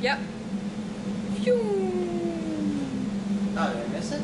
Yep. Phew. Oh, did I miss it?